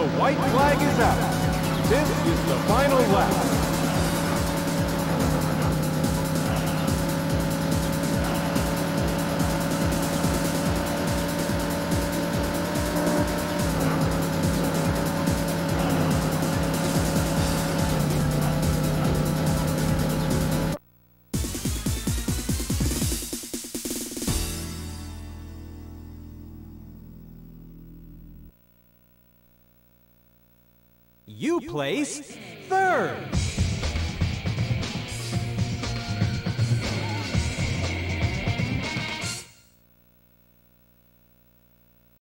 white flag is out. This is the final lap. You place third.